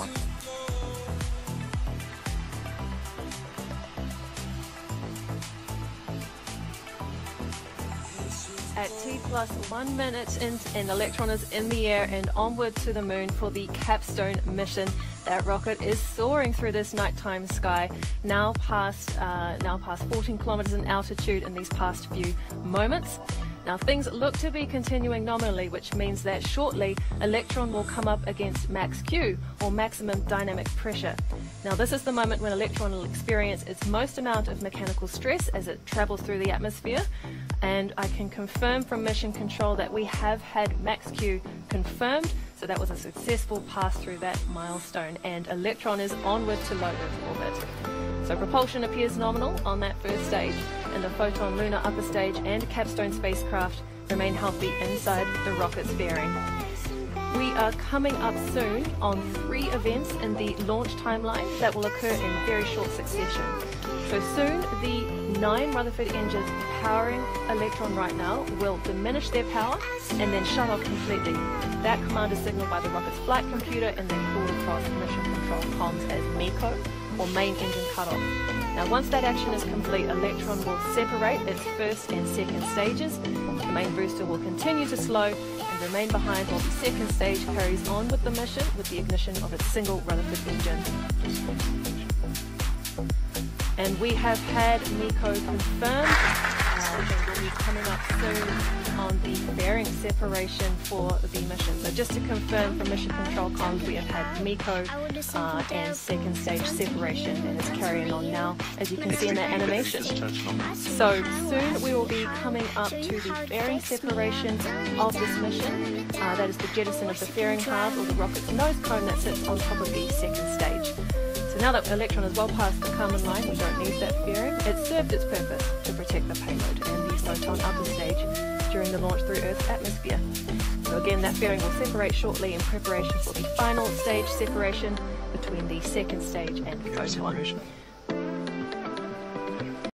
one. At T plus one minute in, an Electron is in the air and onward to the moon for the capstone mission. That rocket is soaring through this nighttime sky, now past uh, now past 14 kilometers in altitude in these past few moments. Now things look to be continuing nominally, which means that shortly Electron will come up against max Q, or maximum dynamic pressure. Now this is the moment when Electron will experience its most amount of mechanical stress as it travels through the atmosphere, and I can confirm from mission control that we have had max Q confirmed, so that was a successful pass through that milestone, and Electron is onward to low Earth orbit. So propulsion appears nominal on that first stage, and the Photon lunar upper stage and capstone spacecraft remain healthy inside the rocket's fairing. We are coming up soon on three events in the launch timeline that will occur in very short succession. So soon, the nine Rutherford engines powering Electron right now will diminish their power and then shut off completely. That command is signaled by the rocket's flight computer and then called across mission control comms as MECO or main engine cutoff. Now once that action is complete, Electron will separate its first and second stages. The main booster will continue to slow and remain behind while the second stage carries on with the mission with the ignition of its single Rutherford engine. And we have had MECO confirmed. Separation for the mission. So just to confirm from mission control comms, we have had MECO uh, and second stage separation and it's carrying on now, as you can see in that animation. So soon we will be coming up to the fairing separation of this mission. Uh, that is the jettison of the fairing halves or the rocket's nose cone that sits on top of the second stage. So now that Electron is well past the Kármán line, we don't need that fairing. It served its purpose to protect the payload and the photon upper stage during the launch through Earth's atmosphere. So again, that fairing will separate shortly in preparation for the final stage separation between the second stage and the photon.